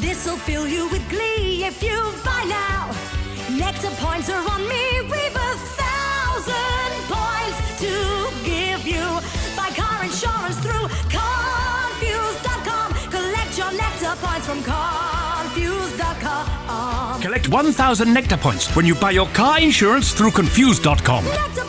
This'll fill you with glee if you buy now. Nectar points are on me. We've a thousand points to give you. Buy car insurance through confused.com. Collect your nectar points from confused.com. Collect 1,000 Nectar points when you buy your car insurance through Confused.com. Nectar.